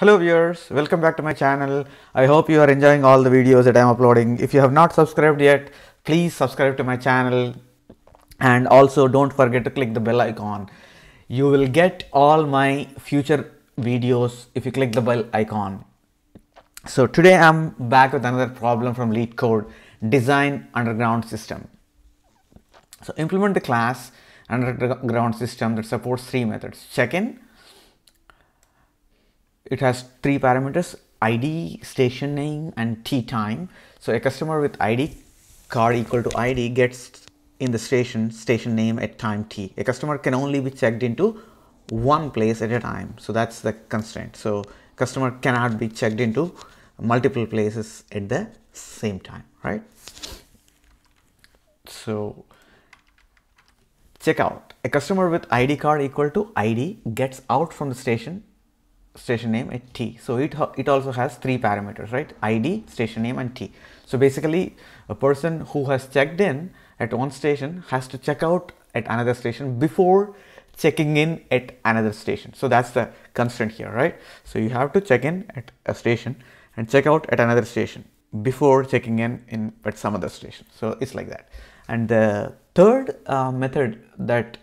Hello viewers, welcome back to my channel. I hope you are enjoying all the videos that I am uploading. If you have not subscribed yet, please subscribe to my channel and also don't forget to click the bell icon. You will get all my future videos if you click the bell icon. So today I'm back with another problem from LeetCode, design underground system. So implement the class underground system that supports three methods, check-in, it has three parameters id station name and t time. So a customer with id card equal to id gets in the station station name at time t. A customer can only be checked into one place at a time. So that's the constraint. So customer cannot be checked into multiple places at the same time right? So check out. A customer with id card equal to id gets out from the station station name at t. So it, it also has three parameters, right? ID, station name and t. So basically a person who has checked in at one station has to check out at another station before checking in at another station. So that's the constraint here, right? So you have to check in at a station and check out at another station before checking in, in at some other station. So it's like that. And the third uh, method that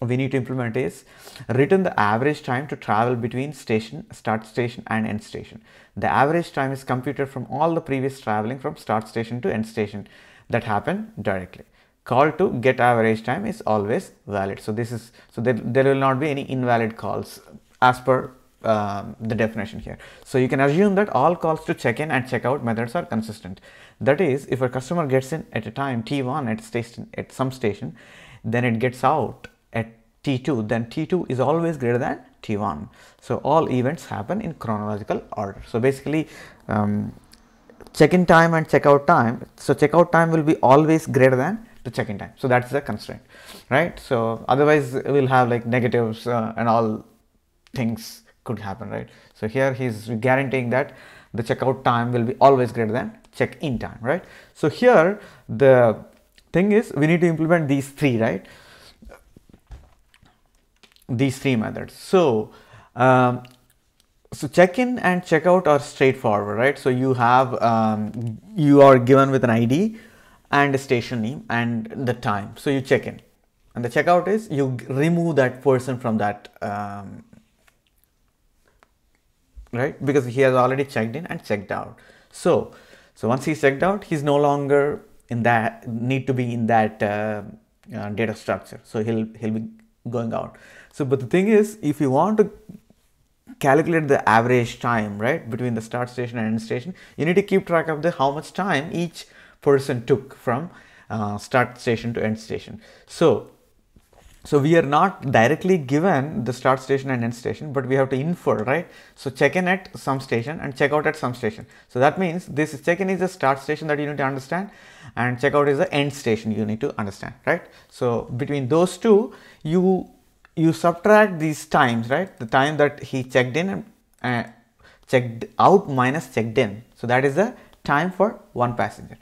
we need to implement is return the average time to travel between station, start station and end station. The average time is computed from all the previous traveling from start station to end station that happen directly. Call to get average time is always valid. So this is, so there, there will not be any invalid calls as per um, the definition here. So you can assume that all calls to check in and check out methods are consistent. That is, if a customer gets in at a time t1 at station at some station, then it gets out T2, then T2 is always greater than T1. So all events happen in chronological order. So basically, um, check-in time and check-out time. So check-out time will be always greater than the check-in time. So that's the constraint, right? So otherwise, we'll have like negatives uh, and all things could happen, right? So here he's guaranteeing that the checkout time will be always greater than check-in time, right? So here the thing is we need to implement these three, right? These three methods. So, um, so check-in and checkout are straightforward, right? So you have, um, you are given with an ID and a station name and the time. So you check in and the checkout is you remove that person from that, um, right? Because he has already checked in and checked out. So, so once he's checked out, he's no longer in that, need to be in that uh, uh, data structure. So he'll, he'll be going out. So, but the thing is, if you want to calculate the average time, right, between the start station and end station, you need to keep track of the how much time each person took from uh, start station to end station. So, so we are not directly given the start station and end station, but we have to infer, right? So check in at some station and check out at some station. So that means this check in is the start station that you need to understand and check out is the end station you need to understand, right? So between those two, you you subtract these times, right? The time that he checked in and uh, checked out minus checked in. So that is the time for one passenger,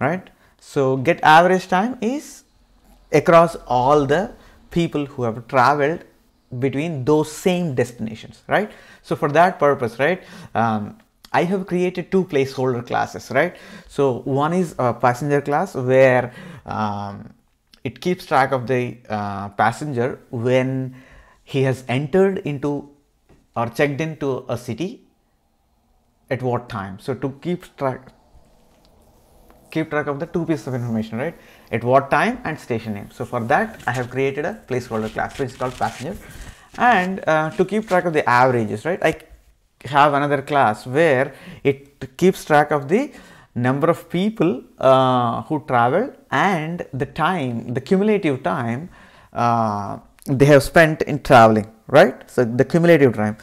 right? So get average time is across all the people who have traveled between those same destinations, right? So for that purpose, right, um, I have created two placeholder classes, right? So one is a passenger class where um, it keeps track of the uh, passenger when he has entered into or checked into a city at what time. So to keep track keep track of the two pieces of information, right? At what time and station name. So for that, I have created a placeholder class which is called passenger. And uh, to keep track of the averages, right? I have another class where it keeps track of the number of people uh, who travel and the time, the cumulative time uh, they have spent in traveling, right? So the cumulative time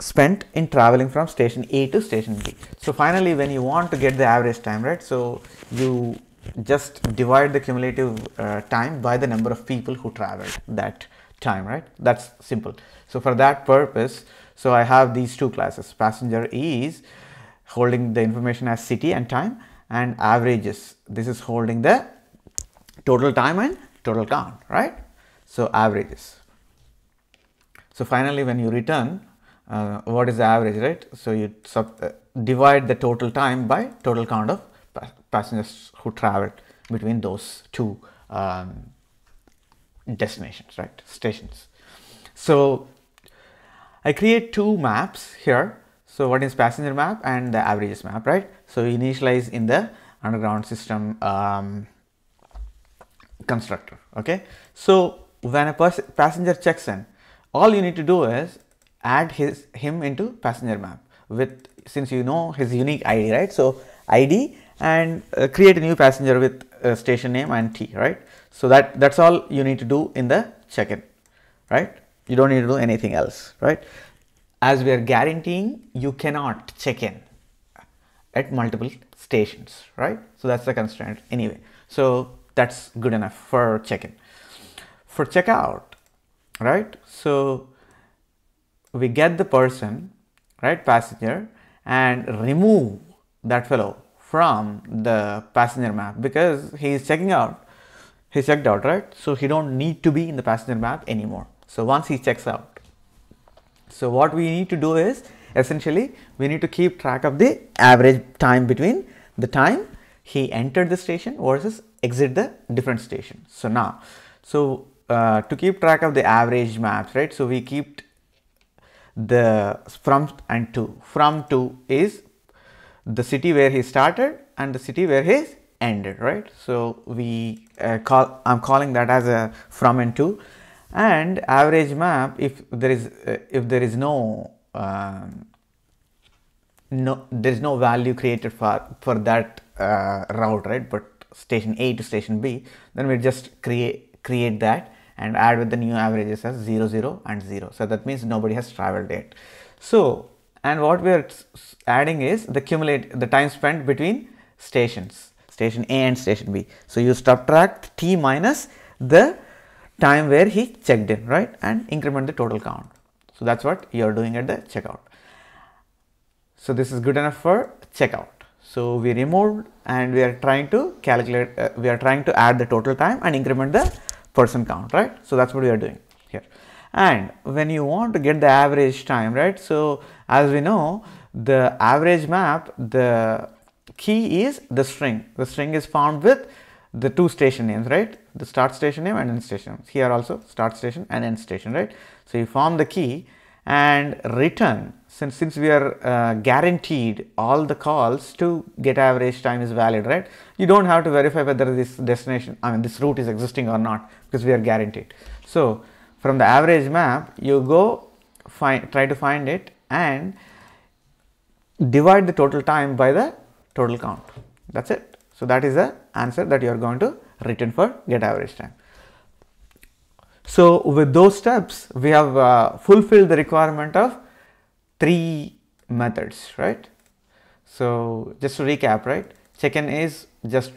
spent in traveling from station A to station B. So finally, when you want to get the average time, right? So you just divide the cumulative uh, time by the number of people who traveled that time, right? That's simple. So for that purpose, so I have these two classes. Passenger is holding the information as city and time and averages. This is holding the total time and total count, right? So averages. So finally, when you return uh, what is the average, right? So you sub, uh, divide the total time by total count of pa passengers who traveled between those two um, destinations, right? Stations. So I create two maps here. So what is passenger map and the averages map, right? So initialize in the underground system um, constructor, okay? So when a passenger checks in, all you need to do is add his him into passenger map with since you know his unique ID, right? So ID and uh, create a new passenger with uh, station name and T, right? So that that's all you need to do in the check-in, right? You don't need to do anything else, right? As we are guaranteeing, you cannot check in at multiple stations, right? So that's the constraint anyway. So that's good enough for check-in. For checkout, right? So we get the person, right, passenger and remove that fellow from the passenger map because he is checking out, he checked out, right? So he don't need to be in the passenger map anymore. So once he checks out, so what we need to do is essentially we need to keep track of the average time between the time he entered the station versus exit the different station. So now, so uh, to keep track of the average maps, right? So we keep the from and to. From to is the city where he started and the city where he ended, right? So we uh, call, I'm calling that as a from and to and average map if there is, uh, if there is no, um, no, there is no value created for, for that uh, route, right? But station A to station B, then we just create, create that and add with the new averages as 0, 0 and 0. So that means nobody has traveled yet. So, and what we are adding is the cumulate the time spent between stations, station A and station B. So you subtract T minus the time where he checked in, right, and increment the total count. So that's what you are doing at the checkout. So this is good enough for checkout. So we removed and we are trying to calculate, uh, we are trying to add the total time and increment the person count, right? So that's what we are doing here. And when you want to get the average time, right? So as we know, the average map, the key is the string. The string is formed with the two station names, right? The start station name and end station. Here also start station and end station, right? So you form the key and return since since we are uh, guaranteed all the calls to get average time is valid right you don't have to verify whether this destination i mean this route is existing or not because we are guaranteed so from the average map you go find try to find it and divide the total time by the total count that's it so that is the answer that you are going to return for get average time so with those steps, we have uh, fulfilled the requirement of three methods, right? So just to recap, right? Check-in is just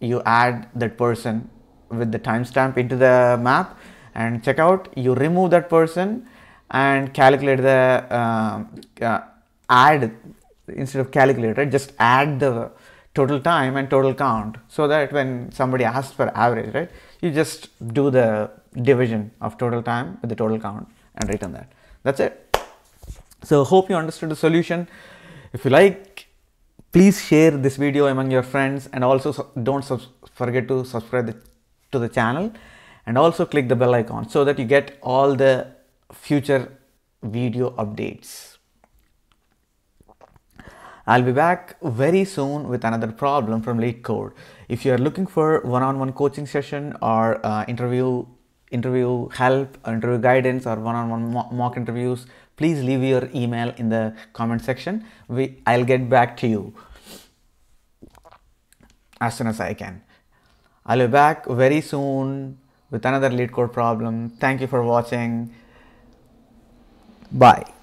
you add that person with the timestamp into the map and check out, you remove that person and calculate the uh, uh, add instead of calculate, right? Just add the total time and total count so that when somebody asks for average, right? You just do the division of total time with the total count and return that. That's it. So hope you understood the solution. If you like, please share this video among your friends and also don't forget to subscribe to the channel and also click the bell icon so that you get all the future video updates. I'll be back very soon with another problem from LeetCode. If you are looking for one-on-one -on -one coaching session or uh, interview interview help, interview guidance or one-on-one -on -one mock interviews, please leave your email in the comment section. We, I'll get back to you as soon as I can. I'll be back very soon with another lead LeetCode problem. Thank you for watching. Bye.